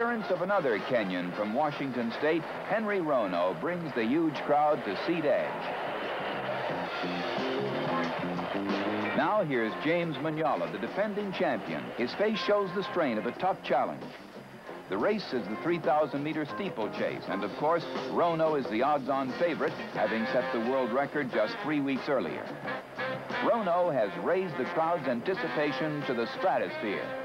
Appearance of another Kenyan from Washington State, Henry Rono, brings the huge crowd to Seat Edge. Now here's James Munyala, the defending champion. His face shows the strain of a tough challenge. The race is the 3,000-meter steeplechase, and of course, Rono is the odds-on favorite, having set the world record just three weeks earlier. Rono has raised the crowd's anticipation to the stratosphere.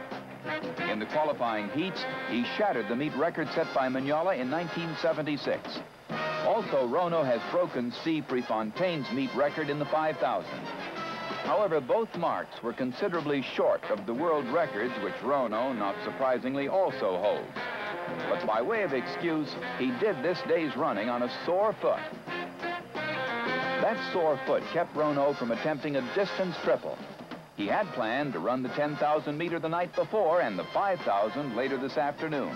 In the qualifying heats, he shattered the meet record set by Munyala in 1976. Also, Rono has broken Steve Prefontaine's meet record in the 5,000. However, both marks were considerably short of the world records which Rono, not surprisingly, also holds. But by way of excuse, he did this day's running on a sore foot. That sore foot kept Rono from attempting a distance triple. He had planned to run the 10,000 meter the night before and the 5,000 later this afternoon.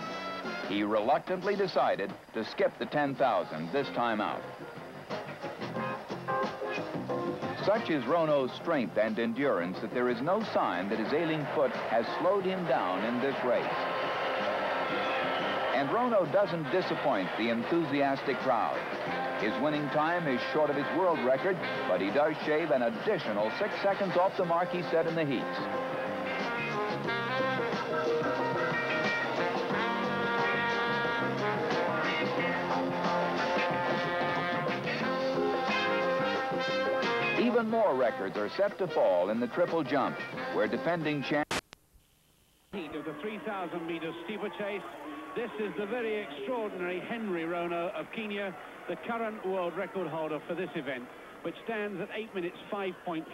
He reluctantly decided to skip the 10,000 this time out. Such is Rono's strength and endurance that there is no sign that his ailing foot has slowed him down in this race. And Rono doesn't disappoint the enthusiastic crowd. His winning time is short of his world record, but he does shave an additional six seconds off the mark he set in the heats. Even more records are set to fall in the triple jump, where defending champ... Of the 3,000 meter steeplechase this is the very extraordinary Henry Rono of Kenya, the current world record holder for this event, which stands at 8 minutes 5.4.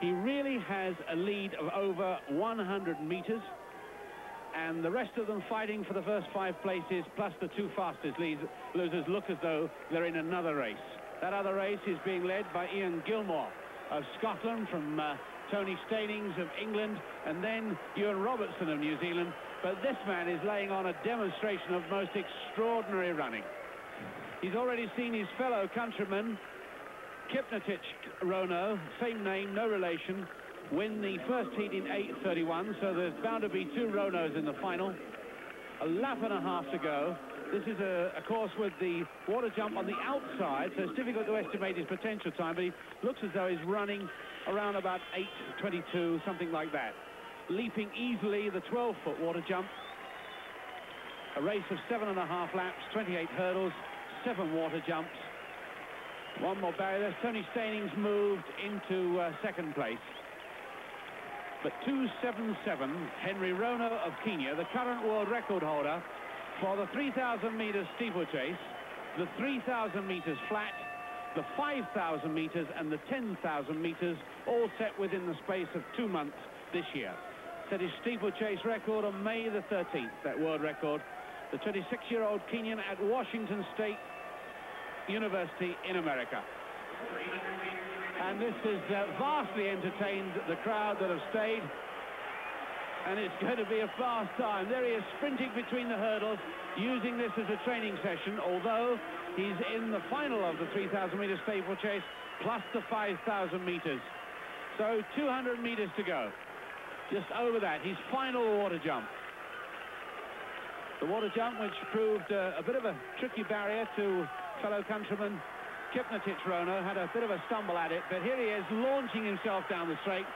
He really has a lead of over 100 meters, and the rest of them fighting for the first five places, plus the two fastest losers, look as though they're in another race. That other race is being led by Ian Gilmour of Scotland from uh, Tony Staynings of England, and then Euan Robertson of New Zealand. But this man is laying on a demonstration of most extraordinary running. He's already seen his fellow countryman, Kipngetich Rono, same name, no relation, win the first heat in 8.31, so there's bound to be two Ronos in the final. A lap and a half to go. This is a, a, course with the water jump on the outside, so it's difficult to estimate his potential time, but he looks as though he's running around about 8.22, something like that. Leaping easily the 12-foot water jump. A race of seven and a half laps, 28 hurdles, seven water jumps. One more barrier. Tony Staynings moved into uh, second place. But 277, Henry Rono of Kenya, the current world record holder for the 3,000 meters steeplechase, the 3,000 meters flat, the 5,000 meters and the 10,000 meters, all set within the space of two months this year. Set his steeplechase record on May the 13th, that world record. The 26-year-old Kenyan at Washington State University in America. And this has uh, vastly entertained the crowd that have stayed. And it's going to be a fast time. There he is sprinting between the hurdles, using this as a training session, although He's in the final of the 3,000 meter steeplechase, plus the 5,000 meters. So 200 meters to go. Just over that, his final water jump. The water jump, which proved uh, a bit of a tricky barrier to fellow countryman Kipngetich Rono, had a bit of a stumble at it, but here he is launching himself down the straight.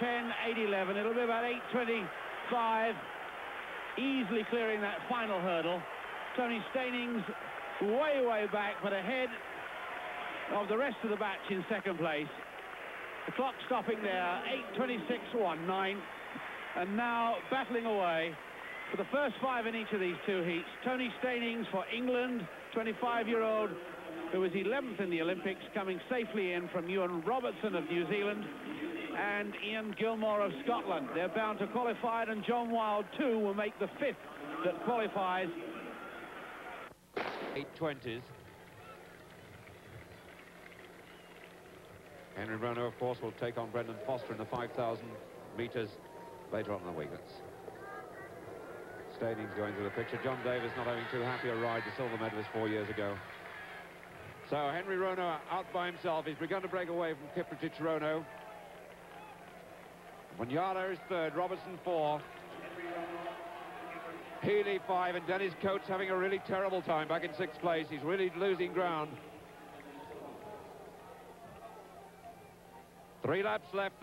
8.10, 8.11, it'll be about 8.25, easily clearing that final hurdle. Tony Staynings way, way back, but ahead of the rest of the batch in second place. The clock stopping there, 8.26.19, and now battling away for the first five in each of these two heats. Tony Staynings for England, 25-year-old, who was 11th in the Olympics, coming safely in from Euan Robertson of New Zealand, and Ian Gilmour of Scotland. They're bound to qualify, and John Wild, too, will make the fifth that qualifies 820s. Henry Rono, of course, will take on Brendan Foster in the 5,000 metres later on in the week. Staynings going to the picture. John Davies not having too happy a ride, the silver medalist four years ago. So Henry Rono out by himself. He's begun to break away from Kipngetich Rono. Munyala is third, Robertson four. Healy five, and Dennis Coates having a really terrible time back in sixth place. He's really losing ground. Three laps left.